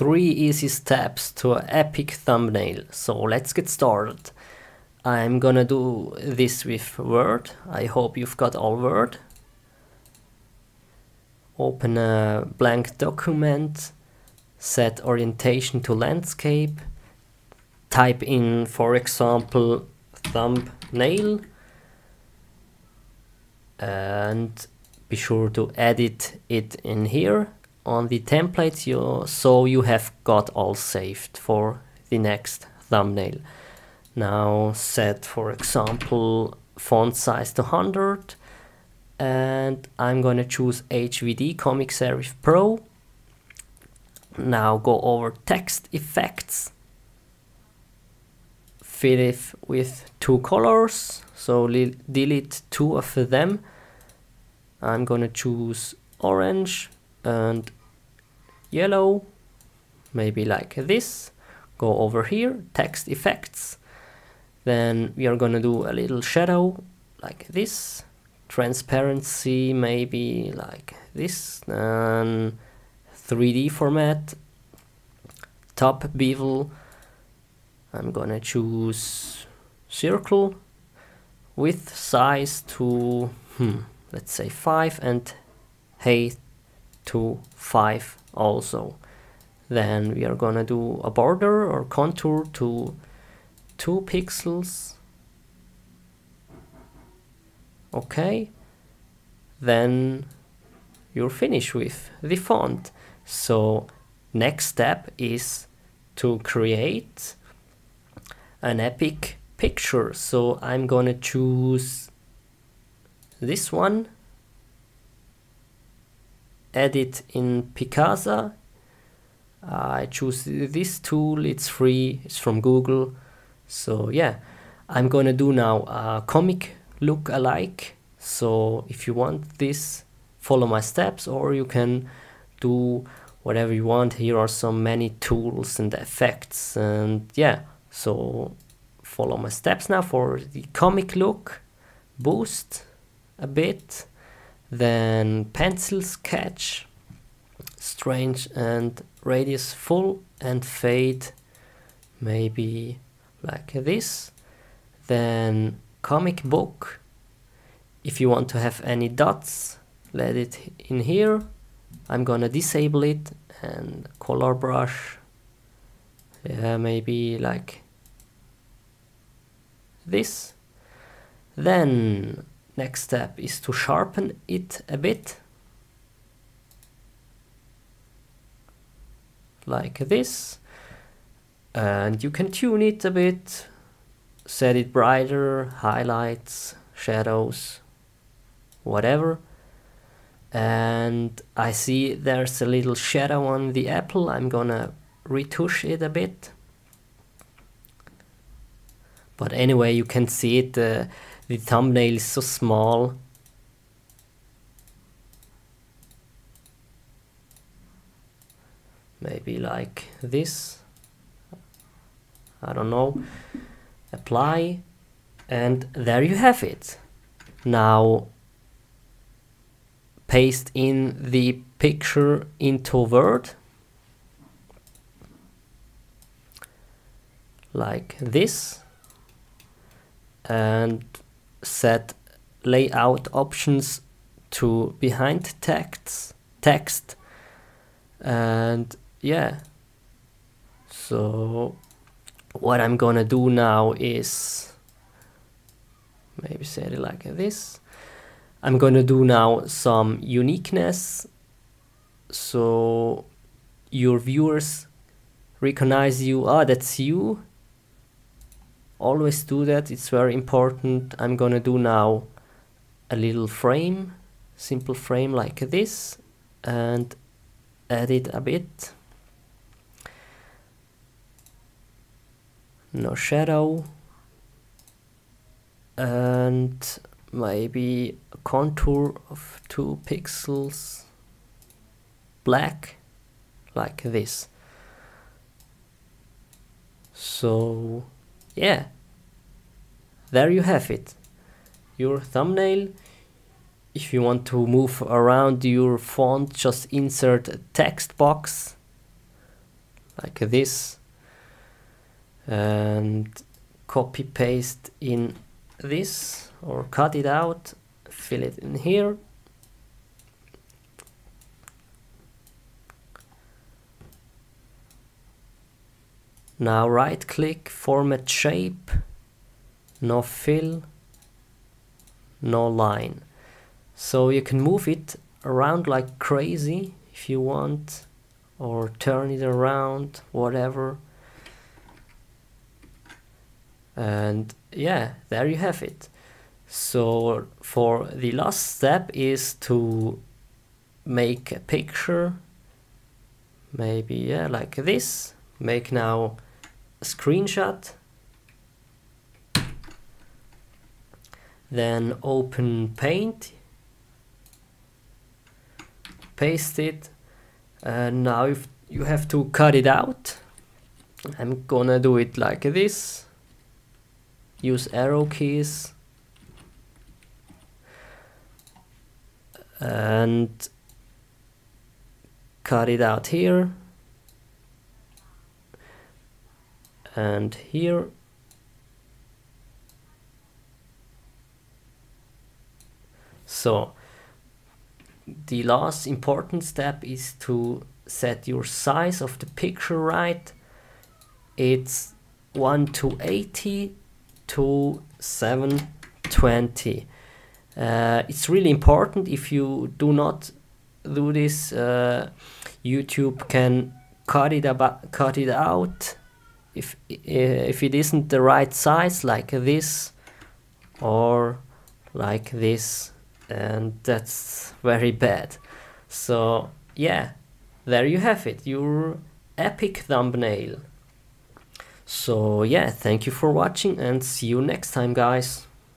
three easy steps to an epic thumbnail. So let's get started. I'm gonna do this with Word. I hope you've got all Word. Open a blank document, set orientation to landscape, type in, for example, thumbnail and be sure to edit it in here on the template you, so you have got all saved for the next thumbnail. Now set for example font size to 100 and I'm gonna choose HVD Comic Serif Pro. Now go over text effects, fill it with two colors, so delete two of them. I'm gonna choose orange and yellow, maybe like this. Go over here, text effects. Then we are gonna do a little shadow like this. Transparency maybe like this. And 3D format. Top bevel. I'm gonna choose circle with size to hmm, let's say 5 and height to 5 also. Then we are gonna do a border or contour to 2 pixels. Okay. Then you're finished with the font. So next step is to create an epic picture. So I'm gonna choose this one edit in Picasa. I choose this tool, it's free, it's from Google. So yeah, I'm gonna do now a comic look alike. So if you want this, follow my steps or you can do whatever you want. Here are so many tools and effects and yeah, so follow my steps now for the comic look, boost a bit, then pencil sketch, strange and radius full and fade maybe like this. Then comic book, if you want to have any dots, let it in here. I'm gonna disable it and color brush, yeah, maybe like this. Then Next step is to sharpen it a bit. Like this. And you can tune it a bit, set it brighter, highlights, shadows, whatever. And I see there's a little shadow on the apple. I'm gonna retouch it a bit. But anyway, you can see it. Uh, the thumbnail is so small. Maybe like this. I don't know. Apply. And there you have it. Now paste in the picture into Word. Like this. And set layout options to behind text text. And yeah. So what I'm gonna do now is maybe set it like this. I'm gonna do now some uniqueness. So your viewers recognize you. Ah that's you always do that. It's very important. I'm gonna do now a little frame simple frame like this and edit a bit. No shadow. And maybe a contour of two pixels black like this. So yeah. There you have it. Your thumbnail. If you want to move around your font just insert a text box like this and copy paste in this or cut it out fill it in here now right click format shape no fill no line. So you can move it around like crazy if you want or turn it around whatever. And yeah there you have it. So for the last step is to make a picture maybe yeah like this. Make now screenshot. Then open paint. Paste it. And now if you have to cut it out I'm gonna do it like this. Use arrow keys. And cut it out here and here so the last important step is to set your size of the picture right. It's 1 to 80 to 720 uh, it's really important. If you do not do this uh, YouTube can cut it about cut it out if eh, if it isn't the right size like this or like this and that's very bad. So yeah there you have it your epic thumbnail. So yeah thank you for watching and see you next time guys